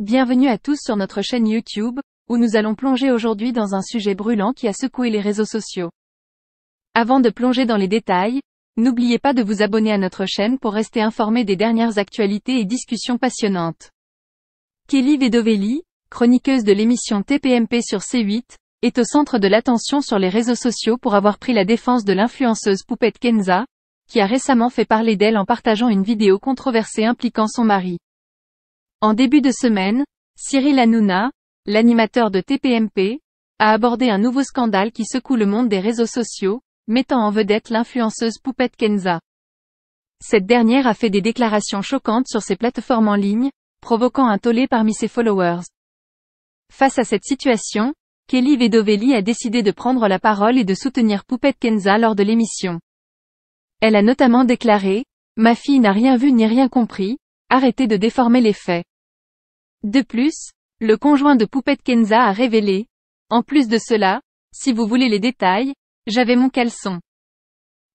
Bienvenue à tous sur notre chaîne YouTube, où nous allons plonger aujourd'hui dans un sujet brûlant qui a secoué les réseaux sociaux. Avant de plonger dans les détails, n'oubliez pas de vous abonner à notre chaîne pour rester informé des dernières actualités et discussions passionnantes. Kelly Vedovelli, chroniqueuse de l'émission TPMP sur C8, est au centre de l'attention sur les réseaux sociaux pour avoir pris la défense de l'influenceuse Poupette Kenza, qui a récemment fait parler d'elle en partageant une vidéo controversée impliquant son mari. En début de semaine, Cyril Hanouna, l'animateur de TPMP, a abordé un nouveau scandale qui secoue le monde des réseaux sociaux, mettant en vedette l'influenceuse Poupette Kenza. Cette dernière a fait des déclarations choquantes sur ses plateformes en ligne, provoquant un tollé parmi ses followers. Face à cette situation, Kelly Vedovelli a décidé de prendre la parole et de soutenir Poupette Kenza lors de l'émission. Elle a notamment déclaré, Ma fille n'a rien vu ni rien compris, arrêtez de déformer les faits. De plus, le conjoint de Poupette Kenza a révélé, en plus de cela, si vous voulez les détails, j'avais mon caleçon.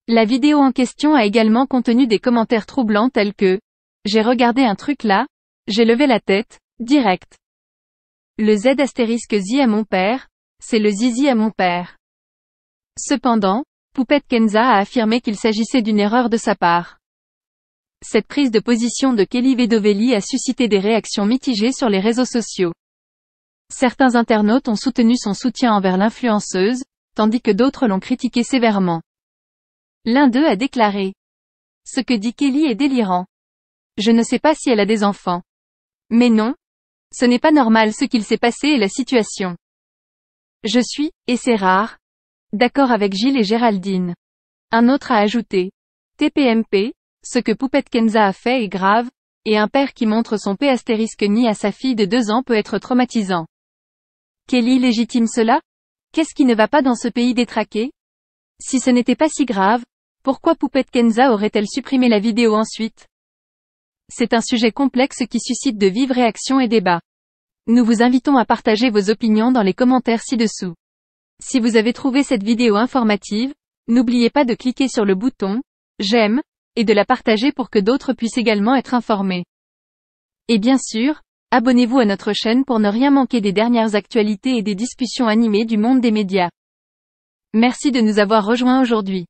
La vidéo en question a également contenu des commentaires troublants tels que, j'ai regardé un truc là, j'ai levé la tête, direct. Le Z astérisque Z à mon père, c'est le zizi à mon père. Cependant, Poupette Kenza a affirmé qu'il s'agissait d'une erreur de sa part. Cette prise de position de Kelly Vedovelli a suscité des réactions mitigées sur les réseaux sociaux. Certains internautes ont soutenu son soutien envers l'influenceuse, tandis que d'autres l'ont critiqué sévèrement. L'un d'eux a déclaré. Ce que dit Kelly est délirant. Je ne sais pas si elle a des enfants. Mais non. Ce n'est pas normal ce qu'il s'est passé et la situation. Je suis, et c'est rare, d'accord avec Gilles et Géraldine. Un autre a ajouté. TPMP, ce que Poupette Kenza a fait est grave, et un père qui montre son P astérisque ni à sa fille de deux ans peut être traumatisant. Kelly légitime cela? Qu'est-ce qui ne va pas dans ce pays détraqué Si ce n'était pas si grave, pourquoi Poupette Kenza aurait-elle supprimé la vidéo ensuite? C'est un sujet complexe qui suscite de vives réactions et débats. Nous vous invitons à partager vos opinions dans les commentaires ci-dessous. Si vous avez trouvé cette vidéo informative, n'oubliez pas de cliquer sur le bouton j'aime et de la partager pour que d'autres puissent également être informés. Et bien sûr, abonnez-vous à notre chaîne pour ne rien manquer des dernières actualités et des discussions animées du monde des médias. Merci de nous avoir rejoints aujourd'hui.